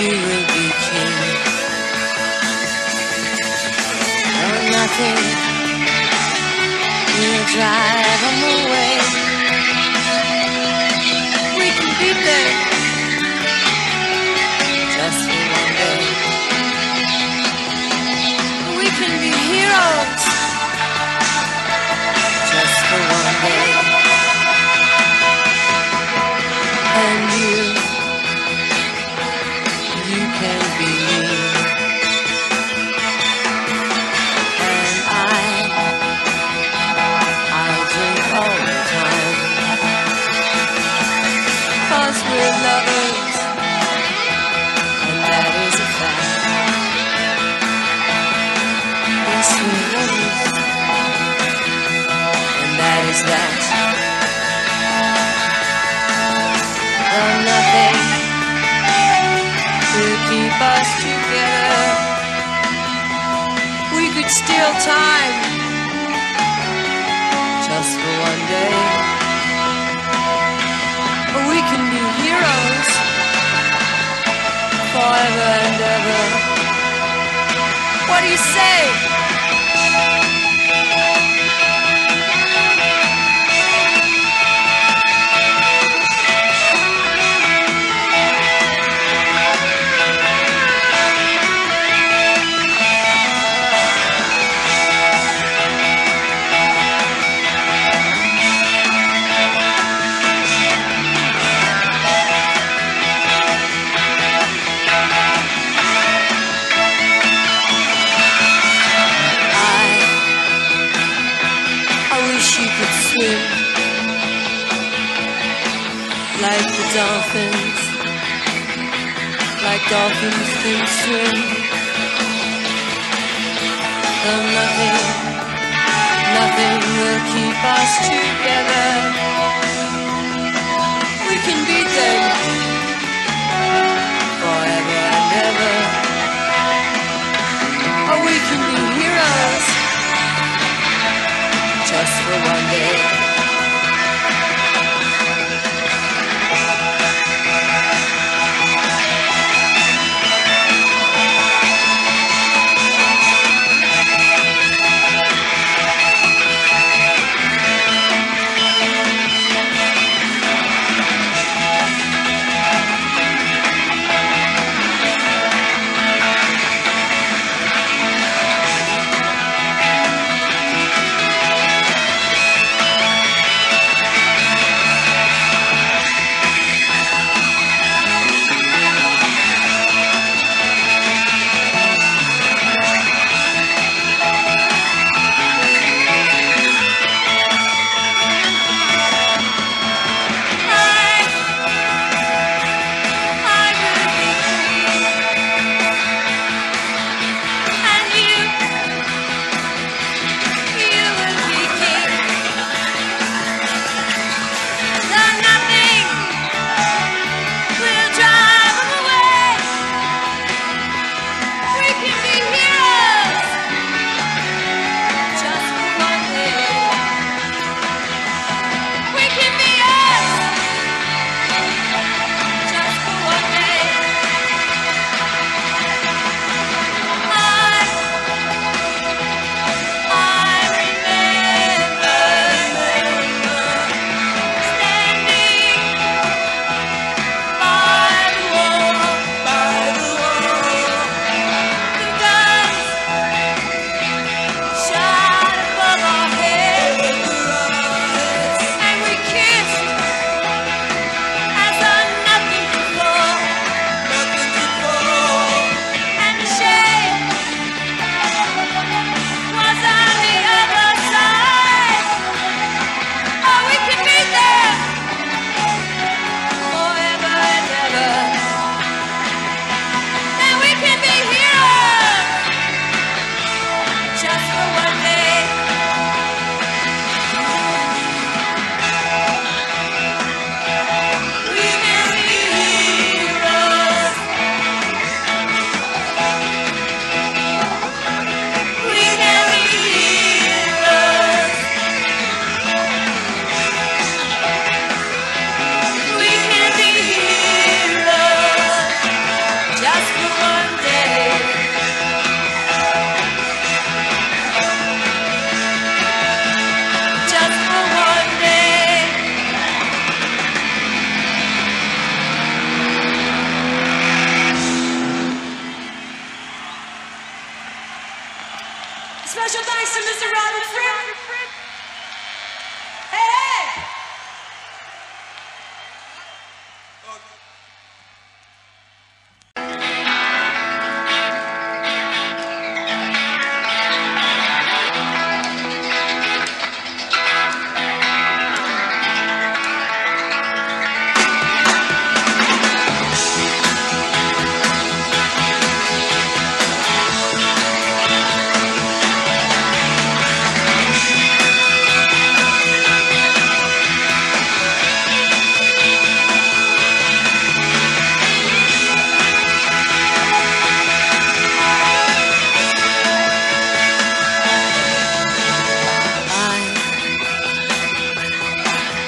you will be king. Nothing. Dry. Is that. Though nothing will keep us together, we could steal time just for one day. Or we can be heroes forever and ever. What do you say? Dolphins, like dolphins can swim. Though nothing, nothing will keep us together.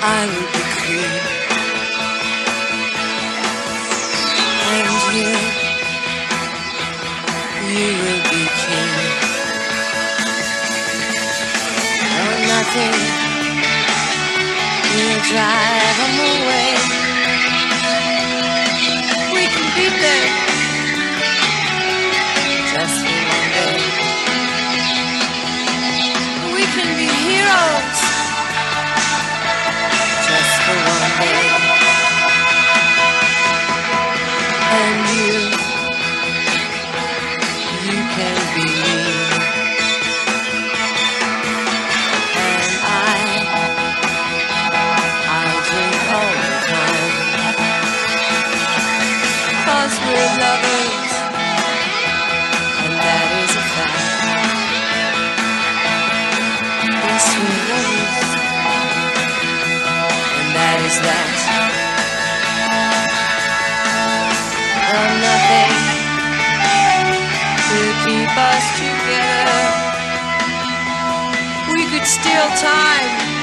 I will be clear. And you, you will be king. Nothing will drive away. We can. Just for one day. We can be heroes. Could steal time